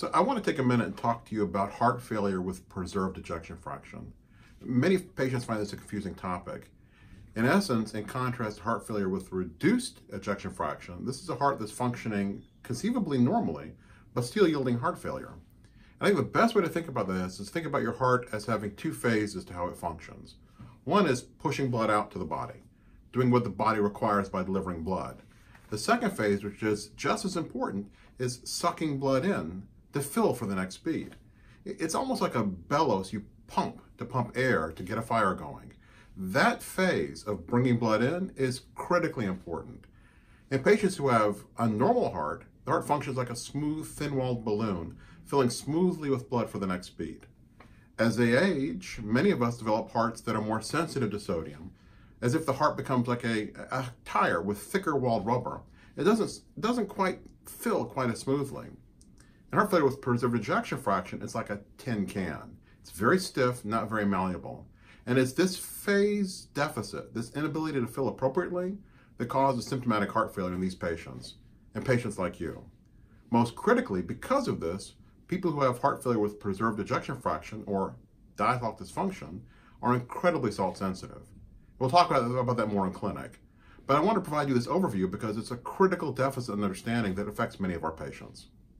So I want to take a minute and talk to you about heart failure with preserved ejection fraction. Many patients find this a confusing topic. In essence, in contrast to heart failure with reduced ejection fraction, this is a heart that's functioning conceivably normally, but still yielding heart failure. I think the best way to think about this is think about your heart as having two phases to how it functions. One is pushing blood out to the body, doing what the body requires by delivering blood. The second phase, which is just as important, is sucking blood in to fill for the next beat. It's almost like a bellows you pump to pump air to get a fire going. That phase of bringing blood in is critically important. In patients who have a normal heart, the heart functions like a smooth, thin-walled balloon, filling smoothly with blood for the next beat. As they age, many of us develop hearts that are more sensitive to sodium, as if the heart becomes like a, a tire with thicker walled rubber. It doesn't, doesn't quite fill quite as smoothly. In heart failure with preserved ejection fraction, it's like a tin can. It's very stiff, not very malleable. And it's this phase deficit, this inability to fill appropriately, that causes symptomatic heart failure in these patients, and patients like you. Most critically, because of this, people who have heart failure with preserved ejection fraction or diastolic dysfunction are incredibly salt sensitive. We'll talk about, about that more in clinic. But I want to provide you this overview because it's a critical deficit in understanding that affects many of our patients.